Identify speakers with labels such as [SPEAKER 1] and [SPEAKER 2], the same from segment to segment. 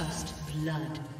[SPEAKER 1] First blood.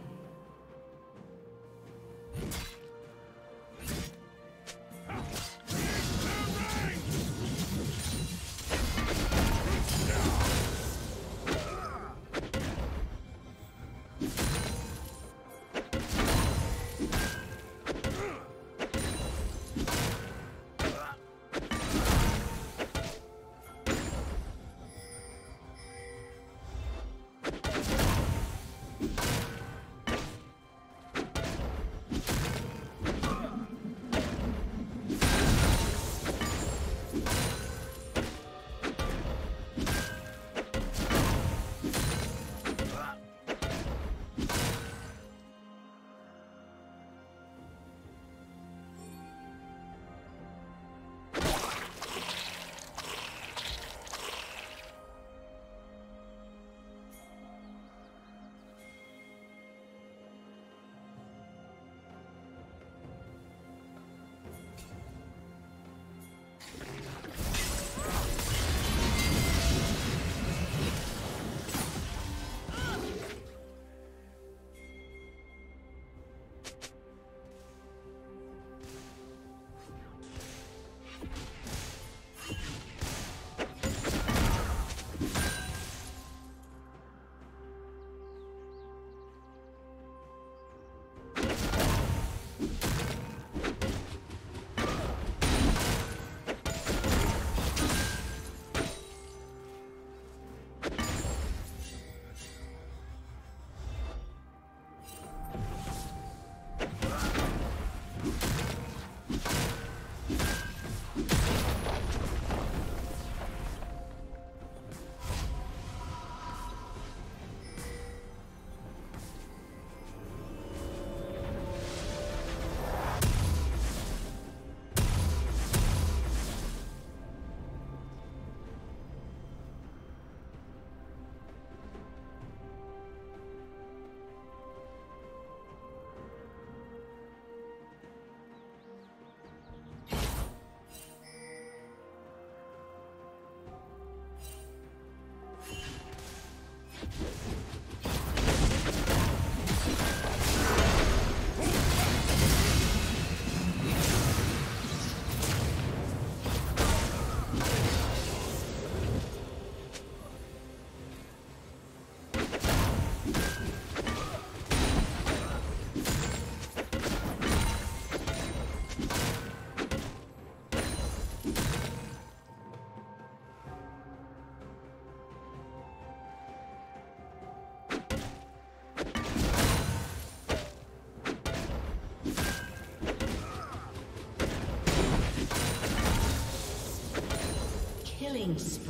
[SPEAKER 1] Killing spree.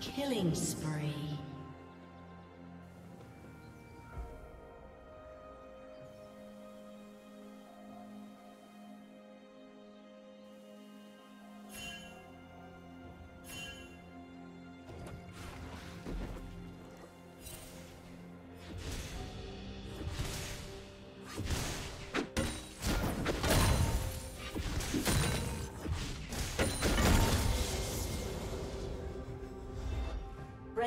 [SPEAKER 1] Killing spree.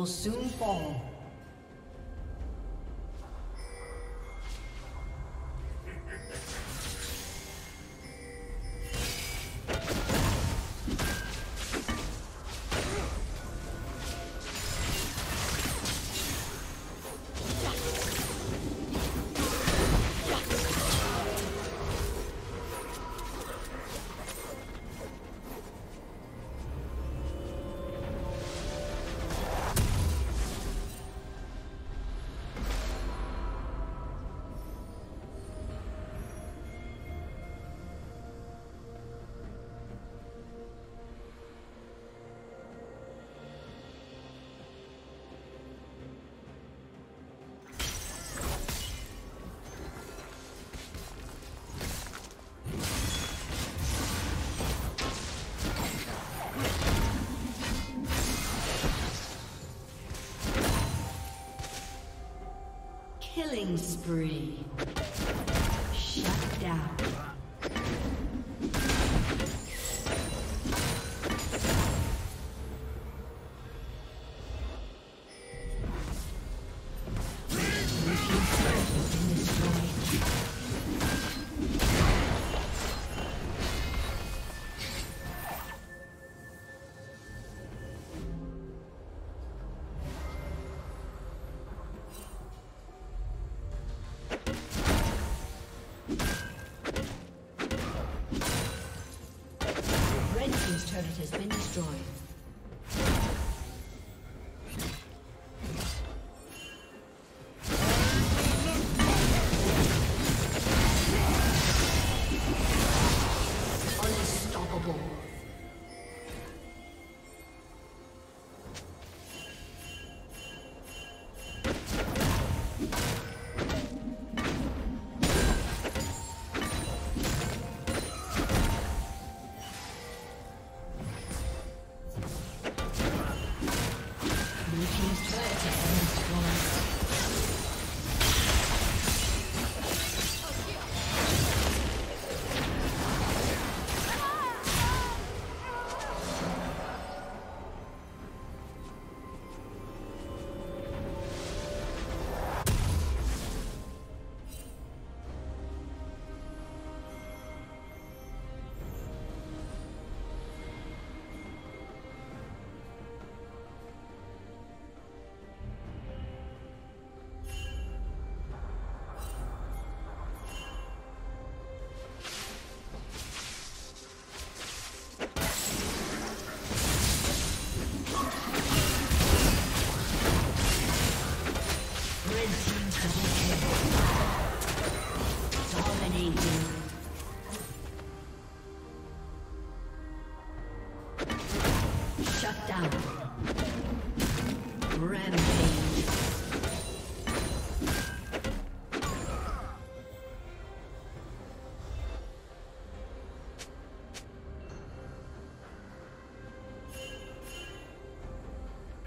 [SPEAKER 1] Will soon fall. Killing spree. Has been destroyed.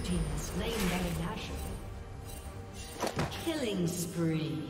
[SPEAKER 1] team has slain. Killing spree.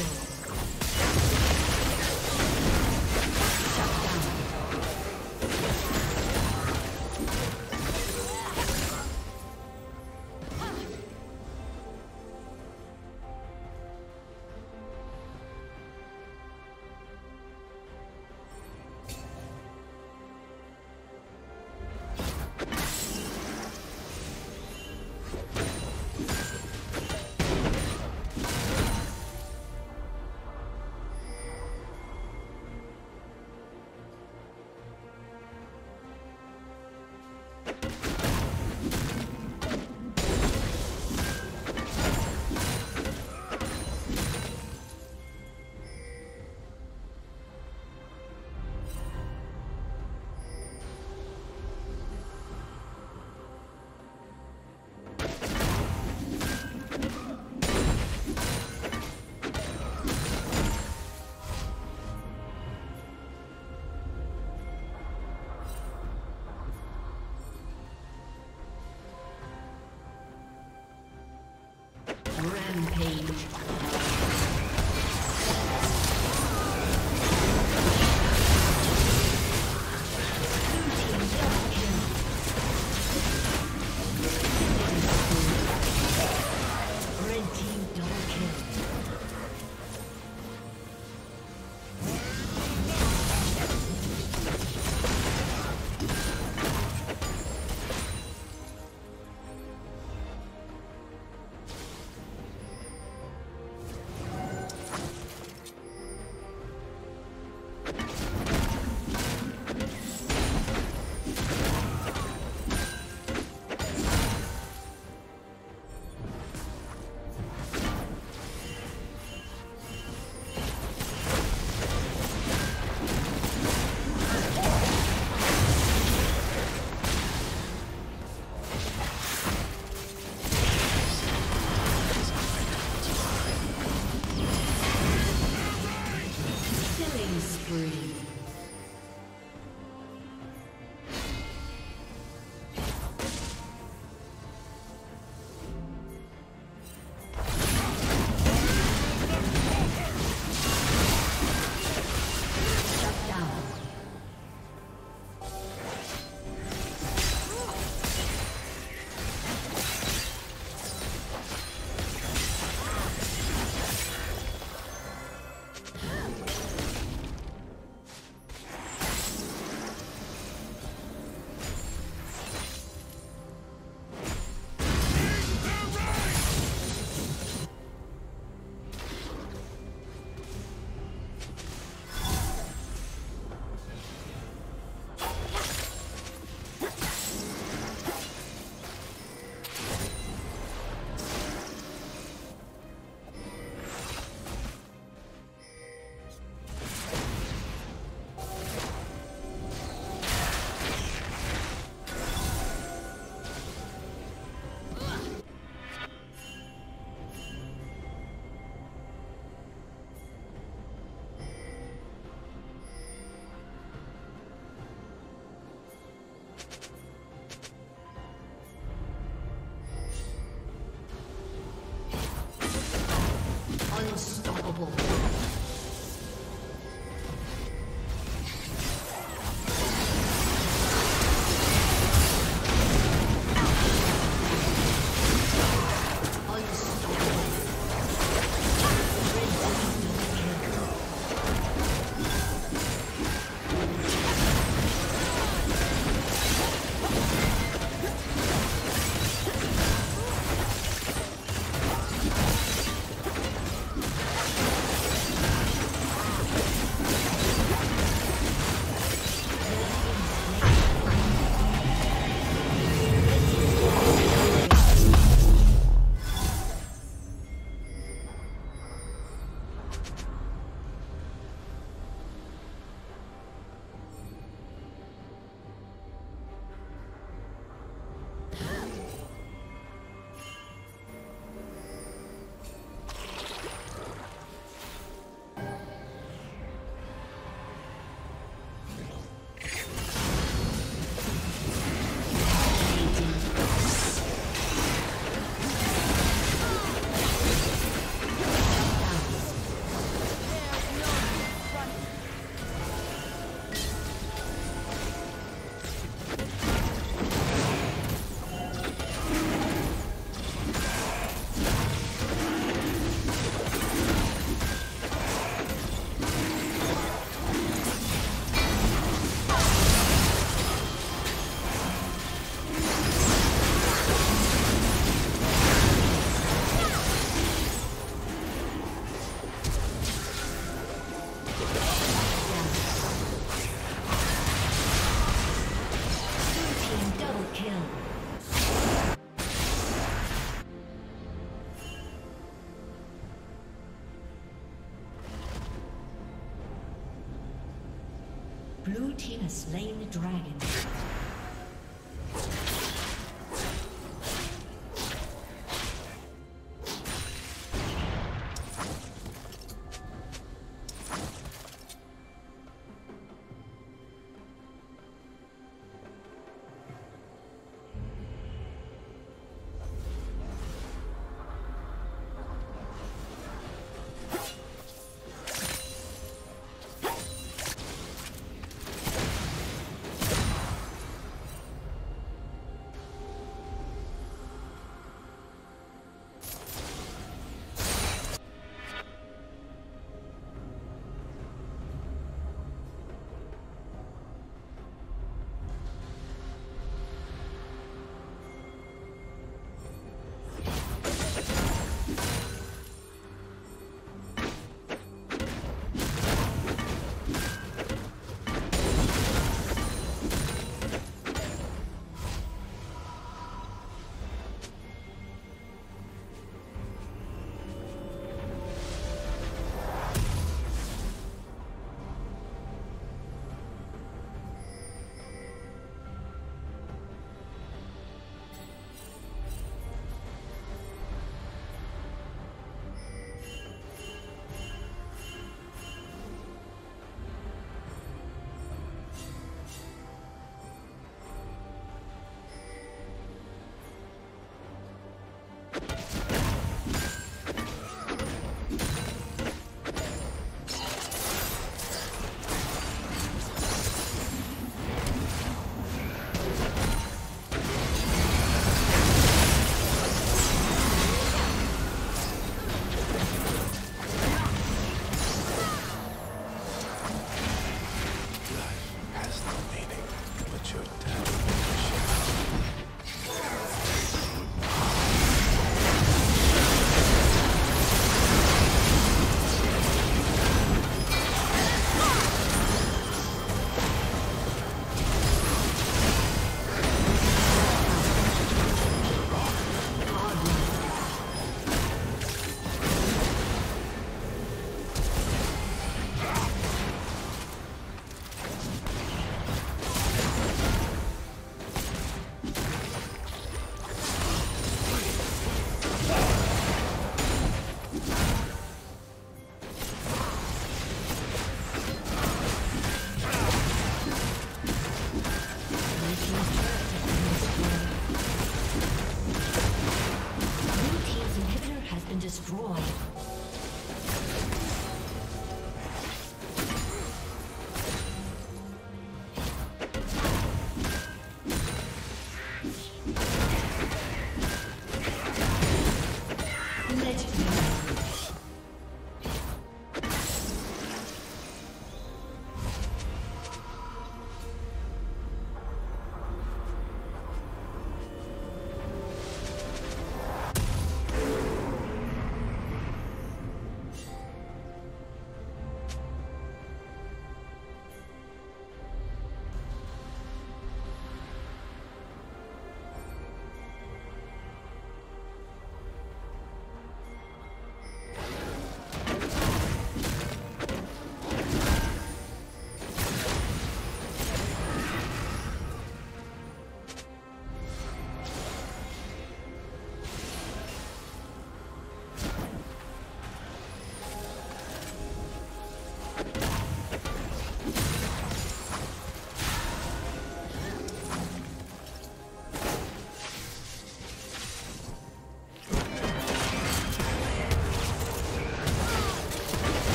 [SPEAKER 1] Slain the dragon.